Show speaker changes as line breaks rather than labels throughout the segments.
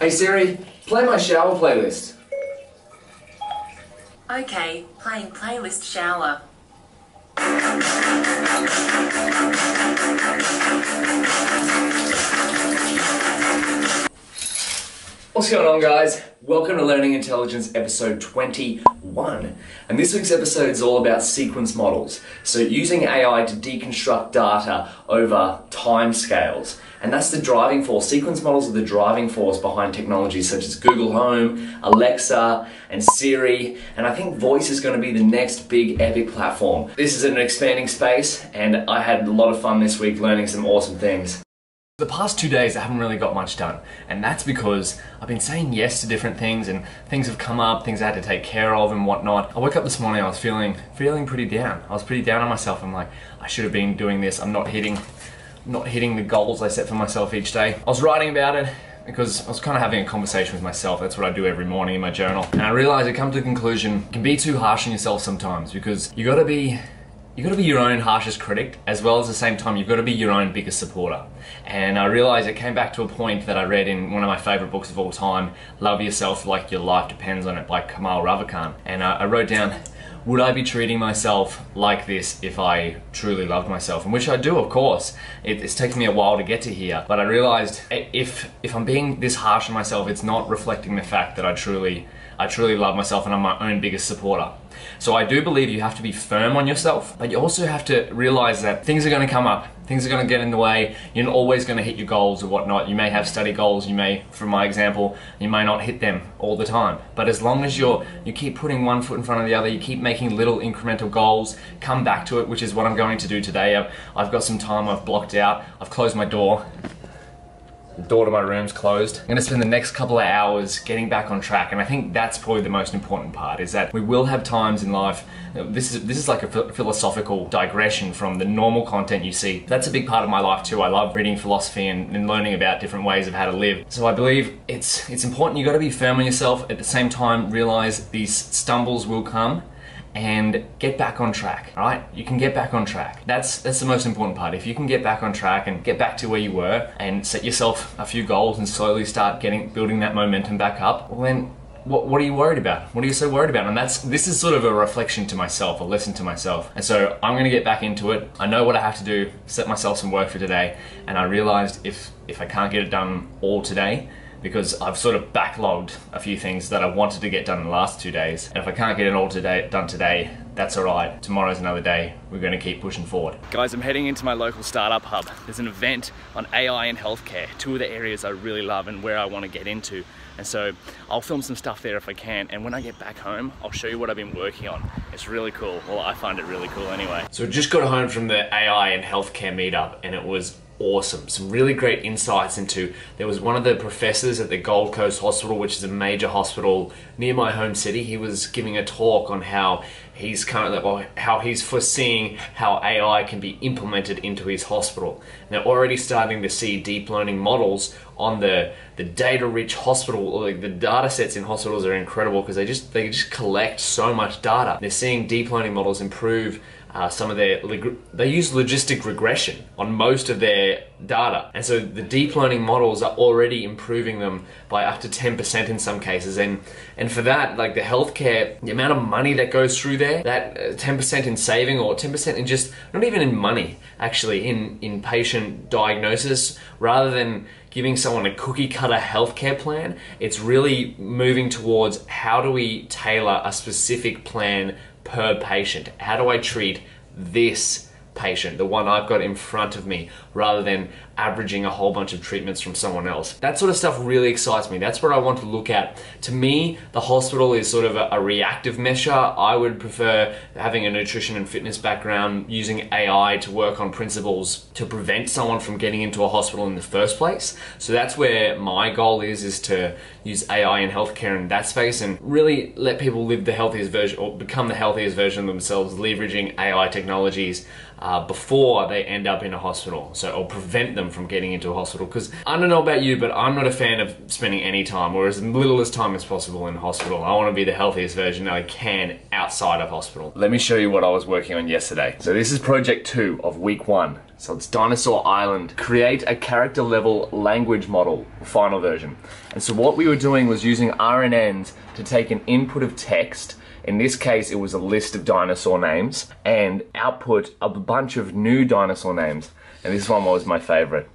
Hey Siri, play my shower playlist.
Okay, playing playlist shower.
What's going on, guys? Welcome to Learning Intelligence episode 21. And this week's episode is all about sequence models. So, using AI to deconstruct data over time scales. And that's the driving force. Sequence models are the driving force behind technologies such as Google Home, Alexa, and Siri. And I think voice is going to be the next big epic platform. This is an expanding space, and I had a lot of fun this week learning some awesome things. The past two days I haven't really got much done, and that's because I've been saying yes to different things, and things have come up, things I had to take care of, and whatnot. I woke up this morning, I was feeling feeling pretty down. I was pretty down on myself. I'm like, I should have been doing this. I'm not hitting, not hitting the goals I set for myself each day. I was writing about it because I was kind of having a conversation with myself. That's what I do every morning in my journal, and I realized I come to the conclusion you can be too harsh on yourself sometimes because you got to be You've got to be your own harshest critic, as well as the same time, you've got to be your own biggest supporter. And I realized it came back to a point that I read in one of my favorite books of all time, Love Yourself Like Your Life Depends on It by Kamal Ravikant. And I wrote down, would I be treating myself like this if I truly loved myself? And which I do, of course. It, it's taken me a while to get to here, but I realized if if I'm being this harsh on myself, it's not reflecting the fact that I truly I truly love myself and I'm my own biggest supporter. So I do believe you have to be firm on yourself, but you also have to realize that things are going to come up. Things are going to get in the way. You're not always going to hit your goals or whatnot. You may have study goals. You may, from my example, you may not hit them all the time. But as long as you're you keep putting one foot in front of the other, you keep making little incremental goals. Come back to it, which is what I'm going to do today. I've, I've got some time. I've blocked out. I've closed my door. The door to my room's closed. I'm gonna spend the next couple of hours getting back on track, and I think that's probably the most important part. Is that we will have times in life. This is this is like a philosophical digression from the normal content you see. That's a big part of my life too. I love reading philosophy and, and learning about different ways of how to live. So I believe it's it's important. You got to be firm on yourself. At the same time, realize these stumbles will come and get back on track, right? You can get back on track. That's that's the most important part. If you can get back on track and get back to where you were and set yourself a few goals and slowly start getting building that momentum back up, well then what, what are you worried about? What are you so worried about? And that's this is sort of a reflection to myself, a lesson to myself. And so I'm gonna get back into it. I know what I have to do, set myself some work for today, and I realized if if I can't get it done all today, because I've sort of backlogged a few things that I wanted to get done in the last two days. And if I can't get it all today, done today, that's all right. Tomorrow's another day. We're going to keep pushing forward. Guys, I'm heading into my local startup hub. There's an event on AI and healthcare, two of the areas I really love and where I want to get into. And so I'll film some stuff there if I can. And when I get back home, I'll show you what I've been working on. It's really cool. Well, I find it really cool anyway. So I just got home from the AI and healthcare meetup and it was awesome. Some really great insights into. There was one of the professors at the Gold Coast Hospital, which is a major hospital near my home city. He was giving a talk on how he's currently, well, how he's foreseeing how AI can be implemented into his hospital. And they're already starting to see deep learning models on the the data rich hospital. Like the data sets in hospitals are incredible because they just they just collect so much data. They're seeing deep learning models improve uh, some of their they use logistic regression on most of their data. And so the deep learning models are already improving them by up to 10% in some cases. And and for that like the healthcare the amount of money that goes through there that 10% uh, in saving or 10% in just not even in money actually in in patient diagnosis rather than giving someone a cookie cutter healthcare plan it's really moving towards how do we tailor a specific plan per patient? How do I treat this patient, the one I've got in front of me, rather than averaging a whole bunch of treatments from someone else. That sort of stuff really excites me. That's what I want to look at. To me, the hospital is sort of a, a reactive measure. I would prefer having a nutrition and fitness background, using AI to work on principles to prevent someone from getting into a hospital in the first place. So that's where my goal is, is to use AI in healthcare in that space and really let people live the healthiest version or become the healthiest version of themselves, leveraging AI technologies uh, before they end up in a hospital. So, or prevent them from getting into a hospital. Because I don't know about you, but I'm not a fan of spending any time or as little as time as possible in hospital. I want to be the healthiest version that I can outside of hospital. Let me show you what I was working on yesterday. So this is project two of week one. So it's Dinosaur Island. Create a character level language model, final version. And so what we were doing was using RNNs to take an input of text. In this case, it was a list of dinosaur names and output a bunch of new dinosaur names. And this one was my favorite.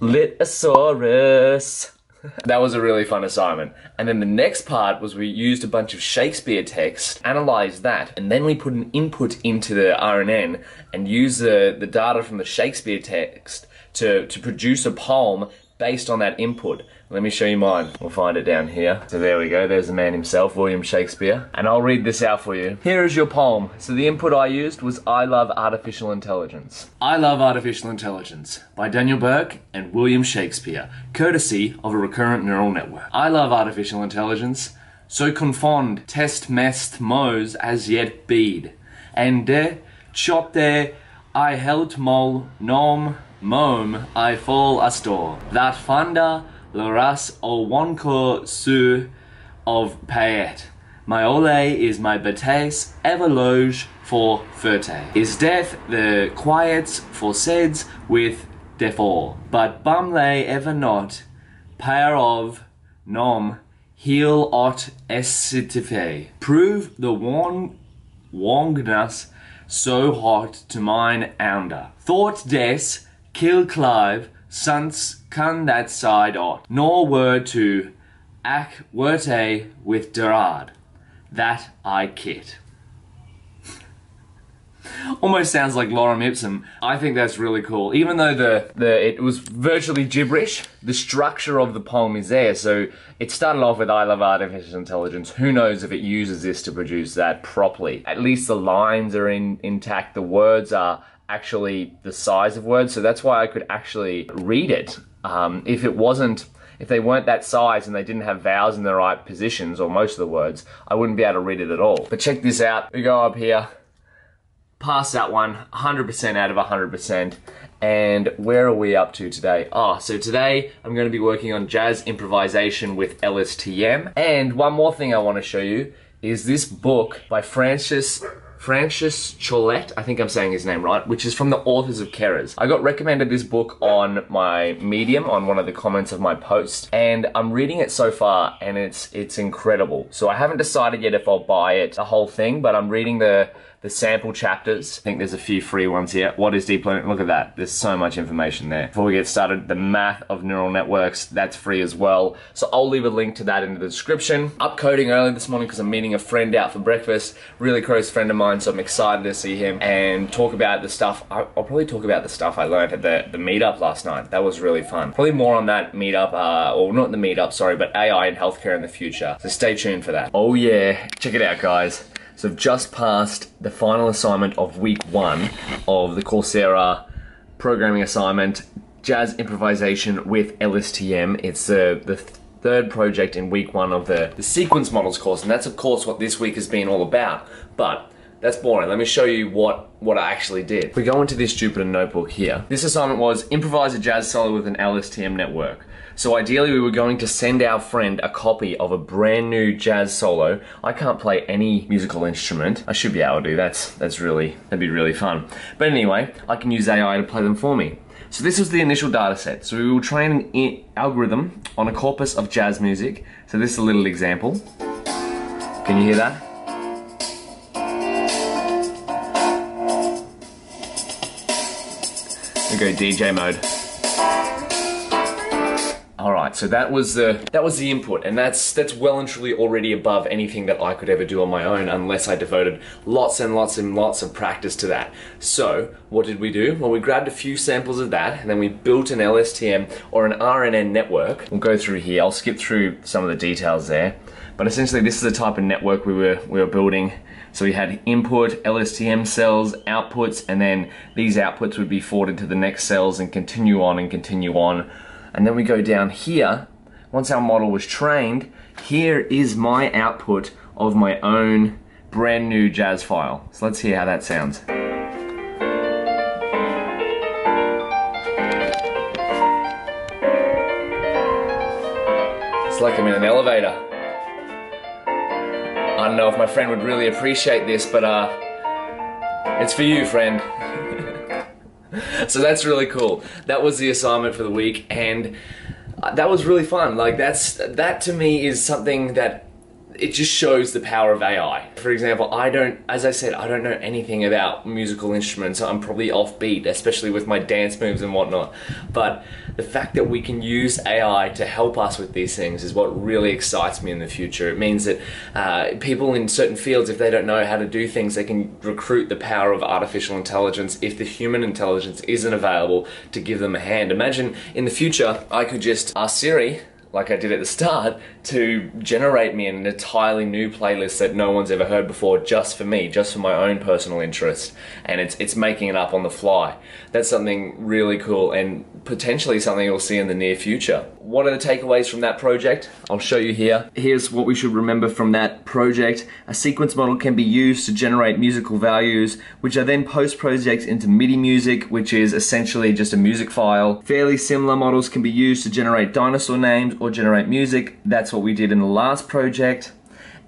Litosaurus. that was a really fun assignment. And then the next part was we used a bunch of Shakespeare text, analyzed that, and then we put an input into the RNN and used the, the data from the Shakespeare text to, to produce a poem based on that input. Let me show you mine. We'll find it down here. So there we go. There's the man himself, William Shakespeare. And I'll read this out for you. Here is your poem. So the input I used was I Love Artificial Intelligence. I Love Artificial Intelligence by Daniel Bourke and William Shakespeare, courtesy of a recurrent neural network. I love artificial intelligence. So confond test mest mos as yet bead. And de chote I held mol nom mom I fall astor. That fanda Loras o wonko su of Payet. My ole is my bataise, everloge for ferte. Is death the quiets for seds with defor. But bumlay ever not, pair of nom heal ot esitife. Prove the wong wongness so hot to mine ounder. Thought des kill Clive, sans can that side ot, nor were to ac werte with Derard. That I kit. Almost sounds like lorem ipsum. I think that's really cool. Even though the, the it was virtually gibberish, the structure of the poem is there. So it started off with I love artificial intelligence. Who knows if it uses this to produce that properly? At least the lines are in, intact. The words are actually the size of words. So that's why I could actually read it. Um, if it wasn't, if they weren't that size and they didn't have vowels in the right positions or most of the words, I wouldn't be able to read it at all. But check this out. We go up here, past that one, 100% out of 100%. And where are we up to today? Oh, so today I'm going to be working on jazz improvisation with LSTM. And one more thing I want to show you is this book by Francis Francis Cholette, I think I'm saying his name right, which is from the authors of Keras. I got recommended this book on my Medium, on one of the comments of my post, and I'm reading it so far, and it's it's incredible. So I haven't decided yet if I'll buy it, the whole thing, but I'm reading the the sample chapters. I think there's a few free ones here. What is deep learning? Look at that. There's so much information there. Before we get started, the math of neural networks, that's free as well. So I'll leave a link to that in the description. Up coding early this morning because I'm meeting a friend out for breakfast. Really close friend of mine, so I'm excited to see him and talk about the stuff. I'll probably talk about the stuff I learned at the, the meetup last night. That was really fun. Probably more on that meetup, uh, or not the meetup, sorry, but AI and healthcare in the future. So stay tuned for that. Oh yeah, check it out guys. So I've just passed the final assignment of week one of the Coursera programming assignment, Jazz Improvisation with LSTM. It's the, the third project in week one of the, the sequence models course, and that's of course what this week has been all about. But that's boring. Let me show you what, what I actually did. We go into this Jupyter notebook here. This assignment was improvise a jazz solo with an LSTM network. So ideally we were going to send our friend a copy of a brand new jazz solo. I can't play any musical instrument. I should be able to. That's that's really that'd be really fun. But anyway, I can use AI to play them for me. So this was the initial data set. So we will train an algorithm on a corpus of jazz music. So this is a little example. Can you hear that? We go DJ mode. All right, so that was the that was the input, and that's that's well and truly already above anything that I could ever do on my own, unless I devoted lots and lots and lots of practice to that. So, what did we do? Well, we grabbed a few samples of that, and then we built an LSTM or an RNN network. We'll go through here. I'll skip through some of the details there, but essentially, this is the type of network we were we were building. So we had input, LSTM cells, outputs, and then these outputs would be forwarded to the next cells and continue on and continue on and then we go down here. Once our model was trained, here is my output of my own brand new jazz file. So let's hear how that sounds. It's like I'm in an elevator. I don't know if my friend would really appreciate this, but uh, it's for you, friend. so that's really cool. That was the assignment for the week, and uh, that was really fun. Like that's that to me is something that it just shows the power of AI. For example, I don't, as I said, I don't know anything about musical instruments. I'm probably offbeat, especially with my dance moves and whatnot. But the fact that we can use AI to help us with these things is what really excites me in the future. It means that uh, people in certain fields, if they don't know how to do things, they can recruit the power of artificial intelligence if the human intelligence isn't available to give them a hand. Imagine in the future, I could just ask Siri, like I did at the start, to generate me an entirely new playlist that no one's ever heard before just for me, just for my own personal interest. And it's, it's making it up on the fly. That's something really cool and potentially something you'll see in the near future. What are the takeaways from that project? I'll show you here. Here's what we should remember from that project. A sequence model can be used to generate musical values, which are then post-projected into MIDI music, which is essentially just a music file. Fairly similar models can be used to generate dinosaur names or generate music. That's what we did in the last project.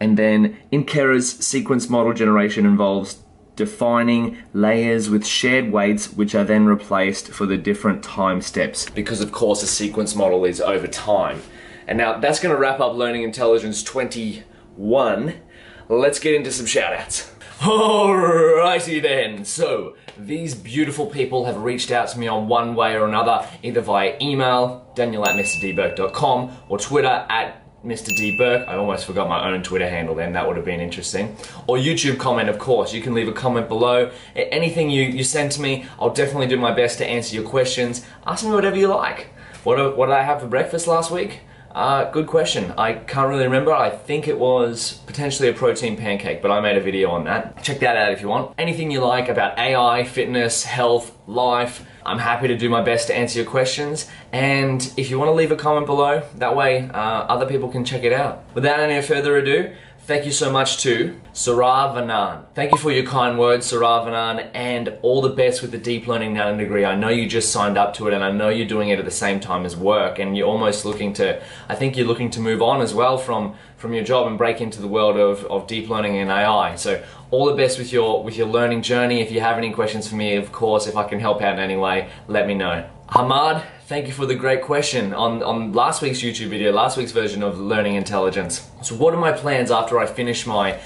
And then in Keras, sequence model generation involves defining layers with shared weights which are then replaced for the different time steps. Because of course a sequence model is over time. And now that's going to wrap up Learning Intelligence 21. Let's get into some shoutouts. Alrighty then, so these beautiful people have reached out to me on one way or another, either via email, daniel at mrdbourke.com, or Twitter at Mr. D Bourke. I almost forgot my own Twitter handle then, that would have been interesting. Or YouTube comment, of course. You can leave a comment below. Anything you, you send to me, I'll definitely do my best to answer your questions. Ask me whatever you like. What, what did I have for breakfast last week? Uh, good question. I can't really remember. I think it was potentially a protein pancake, but I made a video on that. Check that out if you want. Anything you like about AI, fitness, health, life, I'm happy to do my best to answer your questions. And if you want to leave a comment below, that way uh, other people can check it out. Without any further ado, Thank you so much to Saravanan. Thank you for your kind words, Saravanan, and all the best with the Deep Learning Nano degree. I know you just signed up to it, and I know you're doing it at the same time as work, and you're almost looking to, I think you're looking to move on as well from, from your job and break into the world of, of deep learning and AI. So all the best with your, with your learning journey. If you have any questions for me, of course, if I can help out in any way, let me know. Hamad, thank you for the great question on, on last week's YouTube video, last week's version of Learning Intelligence. So what are my plans after I finish my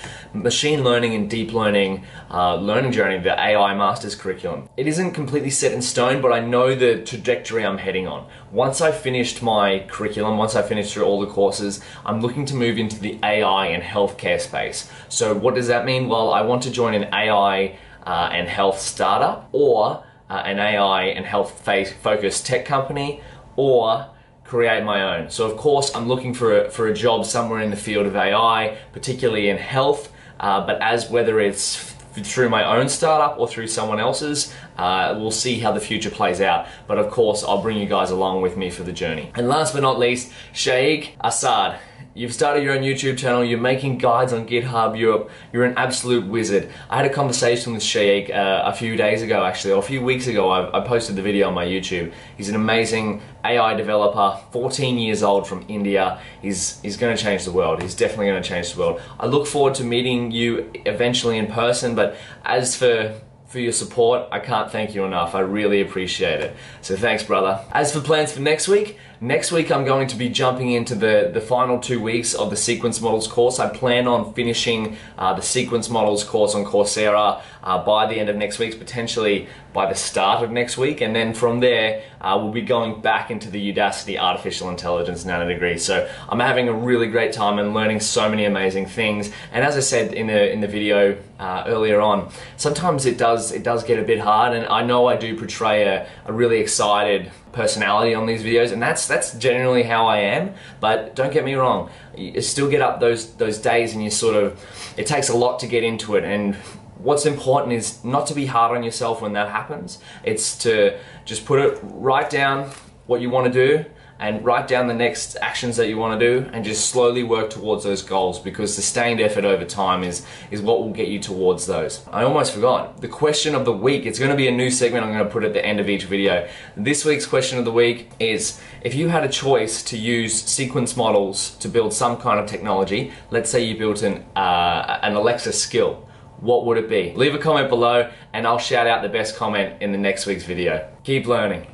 machine learning and deep learning uh, learning journey, the AI Masters curriculum? It isn't completely set in stone, but I know the trajectory I'm heading on. Once I finished my curriculum, once I finished through all the courses, I'm looking to move into the AI and healthcare space. So what does that mean? Well, I want to join an AI uh, and health startup or uh, an AI and health focused tech company or create my own. So of course I'm looking for a, for a job somewhere in the field of AI, particularly in health, uh, but as whether it's through my own startup or through someone else's, uh, we'll see how the future plays out. But of course, I'll bring you guys along with me for the journey. And last but not least, Shaik Asad. You've started your own YouTube channel, you're making guides on GitHub, you're, you're an absolute wizard. I had a conversation with Shaik uh, a few days ago actually, or a few weeks ago, I, I, posted the video on my YouTube. He's an amazing AI developer, 14 years old from India. He's, he's gonna change the world, he's definitely gonna change the world. I look forward to meeting you eventually in person, but as for for your support. I can't thank you enough. I really appreciate it. So thanks, brother. As for plans for next week, next week I'm going to be jumping into the, the final two weeks of the Sequence Models course. I plan on finishing uh, the Sequence Models course on Coursera uh, by the end of next week, potentially by the start of next week. And then from there, uh, we'll be going back into the Udacity Artificial Intelligence Nano degree. So I'm having a really great time and learning so many amazing things. And as I said in the, in the video uh, earlier on, sometimes it does, it does get a bit hard. And I know I do portray a, a really excited personality on these videos and that's that's generally how I am but don't get me wrong you still get up those those days and you sort of it takes a lot to get into it and what's important is not to be hard on yourself when that happens. It's to just put it right down what you want to do and write down the next actions that you want to do and just slowly work towards those goals because sustained effort over time is is what will get you towards those. I almost forgot. The question of the week, it's going to be a new segment I'm going to put at the end of each video. This week's question of the week is if you had a choice to use sequence models to build some kind of technology, let's say you built an uh, an Alexa skill what would it be? Leave a comment below and I'll shout out the best comment in the next week's video. Keep learning.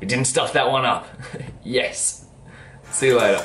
We didn't stuff that one up. yes. See you later.